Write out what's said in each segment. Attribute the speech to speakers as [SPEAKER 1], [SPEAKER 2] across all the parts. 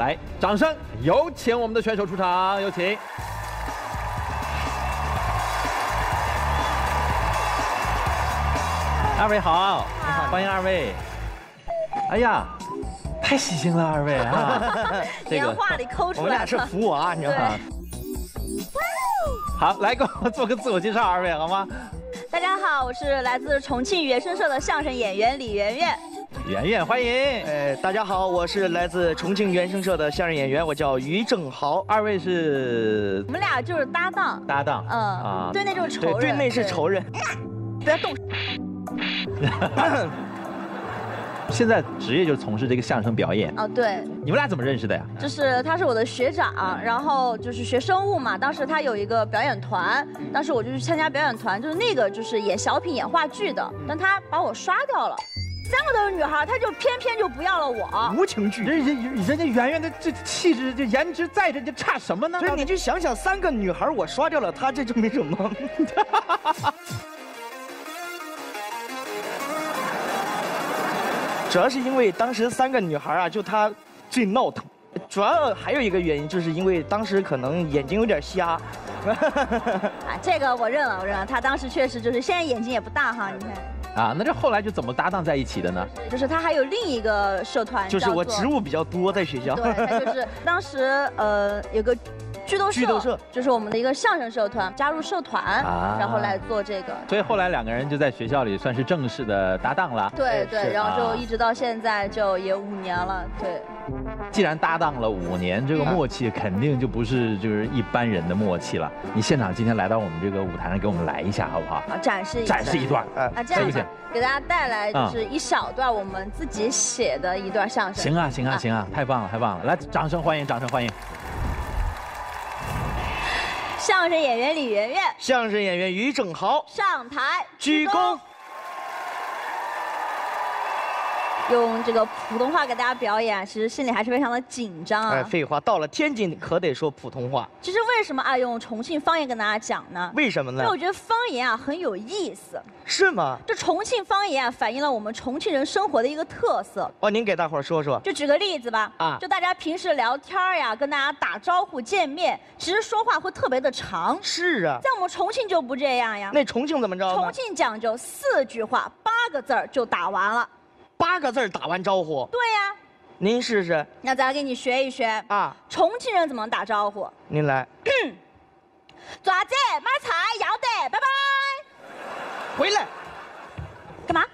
[SPEAKER 1] 来，掌声有请我们的选手出场，有请。二位好，你好欢迎二位。哎呀，太喜庆了，二位啊！
[SPEAKER 2] 年画里抠出来
[SPEAKER 3] 我们俩是福啊，你知道吗？
[SPEAKER 1] 好，来给我做个自我介绍，二位好吗？
[SPEAKER 2] 大家好，我是来自重庆原声社的相声演员李圆圆。
[SPEAKER 1] 圆圆，欢迎。
[SPEAKER 3] 哎，大家好，我是来自重庆原声社的相声演员，我叫于正豪。
[SPEAKER 1] 二位是
[SPEAKER 2] 我们俩就是搭档，
[SPEAKER 1] 搭档，
[SPEAKER 2] 嗯啊，对内就是仇人，
[SPEAKER 3] 对内是仇人。
[SPEAKER 2] 不要动。
[SPEAKER 1] 现在职业就是从事这个相声表演。
[SPEAKER 2] 哦，对。
[SPEAKER 1] 你们俩怎么认识的呀？
[SPEAKER 2] 就是他是我的学长，然后就是学生物嘛。当时他有一个表演团，当时我就去参加表演团，就是那个就是演小品、演话剧的，但他把我刷掉了。三个都是女孩，他就偏偏就不要了我。
[SPEAKER 3] 无情剧，
[SPEAKER 1] 人人人家圆圆的这气质、这颜值在这，就差什么呢？
[SPEAKER 3] 所以你就想想，三个女孩我刷掉了她，这就没什么。主要是因为当时三个女孩啊，就她最闹腾。主要还有一个原因，就是因为当时可能眼睛有点瞎。
[SPEAKER 2] 啊，这个我认了，我认了。她当时确实就是，现在眼睛也不大哈，你看。
[SPEAKER 1] 啊，那这后来就怎么搭档在一起的呢？
[SPEAKER 2] 就是他还有另一个社团，
[SPEAKER 3] 就是我职务比较多，在学校。
[SPEAKER 2] 对，他就是当时呃有个。剧斗社，剧斗社就是我们的一个相声社团，加入社团，然后来做这个。
[SPEAKER 1] 所以后来两个人就在学校里算是正式的搭档了。
[SPEAKER 2] 对对，然后就一直到现在就也五年了。对，
[SPEAKER 1] 既然搭档了五年，这个默契肯定就不是就是一般人的默契了。你现场今天来到我们这个舞台上，给我们来一下好不好？
[SPEAKER 2] 啊，展示一
[SPEAKER 1] 展示一段。
[SPEAKER 2] 啊，这样给大家带来就是一小段我们自己写的一段相声。
[SPEAKER 1] 行啊，行啊，行啊，太棒了，太棒了！来，掌声欢迎，掌声欢迎。
[SPEAKER 2] 相声演员李媛媛，
[SPEAKER 3] 相声演员于正豪。
[SPEAKER 2] 上台
[SPEAKER 3] 鞠躬。
[SPEAKER 2] 用这个普通话给大家表演，其实心里还是非常的紧张啊。哎，
[SPEAKER 3] 废话，到了天津可得说普通话。
[SPEAKER 2] 其实为什么爱用重庆方言跟大家讲呢？
[SPEAKER 3] 为什么呢？
[SPEAKER 2] 因为我觉得方言啊很有意思。
[SPEAKER 3] 是吗？
[SPEAKER 2] 这重庆方言啊反映了我们重庆人生活的一个特色。
[SPEAKER 3] 哦，您给大伙儿说说。
[SPEAKER 2] 就举个例子吧。啊。就大家平时聊天呀，跟大家打招呼见面，其实说话会特别的长。
[SPEAKER 3] 是啊。
[SPEAKER 2] 在我们重庆就不这样呀。
[SPEAKER 3] 那重庆怎么着？
[SPEAKER 2] 重庆讲究四句话，八个字儿就打完了。
[SPEAKER 3] 八个字打完招呼。
[SPEAKER 2] 对呀，
[SPEAKER 3] 您试试。
[SPEAKER 2] 那咱给你学一学啊。重庆人怎么打招呼？
[SPEAKER 3] 您来。
[SPEAKER 2] 做啥子？买菜要得，拜拜。
[SPEAKER 3] 回来。
[SPEAKER 2] 干嘛？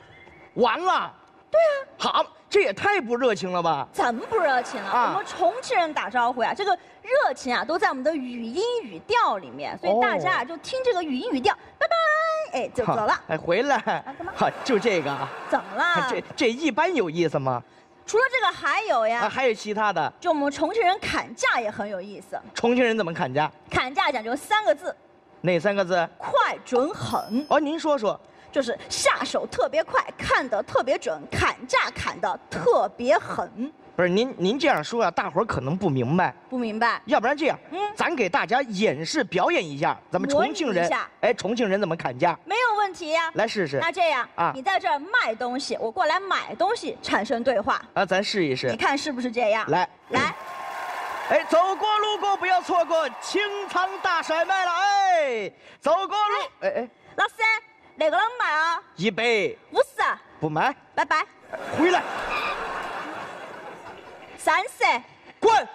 [SPEAKER 3] 完了。
[SPEAKER 2] 对啊。
[SPEAKER 3] 好，这也太不热情了吧？
[SPEAKER 2] 怎么不热情了？我们重庆人打招呼呀，这个热情啊，都在我们的语音语调里面，所以大家啊就听这个语音语调，拜拜。哎，就走了。哎，
[SPEAKER 3] 回来。
[SPEAKER 2] 干嘛？
[SPEAKER 3] 好，就这个啊。
[SPEAKER 2] 怎么了？
[SPEAKER 3] 这这一般有意思吗？
[SPEAKER 2] 除了这个还有呀。
[SPEAKER 3] 还有其他的。
[SPEAKER 2] 就我们重庆人砍价也很有意思。
[SPEAKER 3] 重庆人怎么砍价？
[SPEAKER 2] 砍价讲究三个字。
[SPEAKER 3] 哪三个字？
[SPEAKER 2] 快、准、狠。
[SPEAKER 3] 哦，您说说。
[SPEAKER 2] 就是下手特别快，看得特别准，砍价砍得特别狠。
[SPEAKER 3] 不是您，您这样说啊，大伙儿可能不明白。
[SPEAKER 2] 不明白。
[SPEAKER 3] 要不然这样，嗯，咱给大家演示表演一下，咱们重庆人，哎，重庆人怎么砍价？
[SPEAKER 2] 没有问题呀。
[SPEAKER 3] 来试试。
[SPEAKER 2] 那这样啊，你在这儿卖东西，我过来买东西，产生对话。
[SPEAKER 3] 啊，咱试一试。
[SPEAKER 2] 你看是不是这样？
[SPEAKER 3] 来，
[SPEAKER 2] 来。
[SPEAKER 3] 哎，走过路过不要错过清仓大甩卖了，哎，走过路，哎哎，
[SPEAKER 2] 老师，那个啷卖啊？
[SPEAKER 3] 一百
[SPEAKER 2] 五十。
[SPEAKER 3] 不卖。
[SPEAKER 2] 拜拜。
[SPEAKER 3] 回来。
[SPEAKER 2] 三十，
[SPEAKER 3] 滚，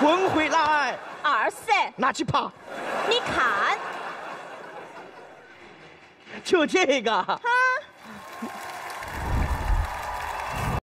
[SPEAKER 3] 滚回来。
[SPEAKER 2] 二十，
[SPEAKER 3] 拿起爬。
[SPEAKER 2] 你看，
[SPEAKER 3] 就这个。